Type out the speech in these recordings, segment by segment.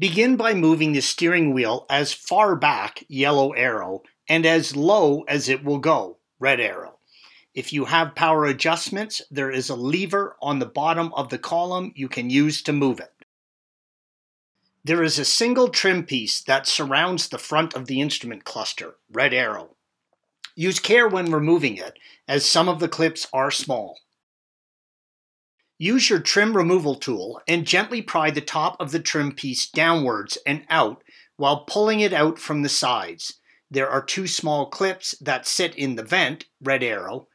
Begin by moving the steering wheel as far back, yellow arrow, and as low as it will go, red arrow. If you have power adjustments, there is a lever on the bottom of the column you can use to move it. There is a single trim piece that surrounds the front of the instrument cluster, red arrow. Use care when removing it, as some of the clips are small. Use your trim removal tool and gently pry the top of the trim piece downwards and out while pulling it out from the sides. There are two small clips that sit in the vent, red arrow.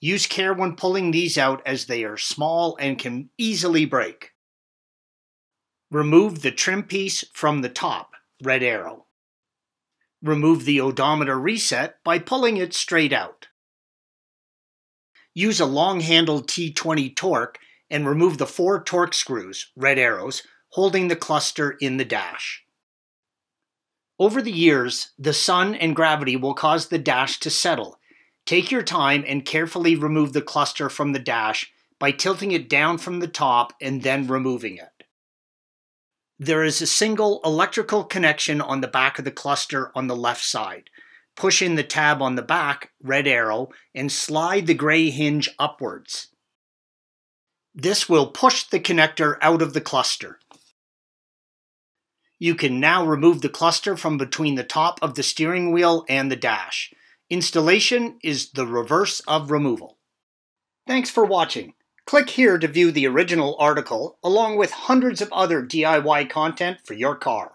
Use care when pulling these out as they are small and can easily break. Remove the trim piece from the top, red arrow. Remove the odometer reset by pulling it straight out. Use a long-handled T20 Torx and remove the four Torx screws, red arrows, holding the cluster in the dash. Over the years, the sun and gravity will cause the dash to settle. Take your time and carefully remove the cluster from the dash by tilting it down from the top and then removing it. There is a single electrical connection on the back of the cluster on the left side. Push in the tab on the back, red arrow, and slide the gray hinge upwards. This will push the connector out of the cluster. You can now remove the cluster from between the top of the steering wheel and the dash. Installation is the reverse of removal. Thanks for watching. Click here to view the original article along with hundreds of other DIY content for your car.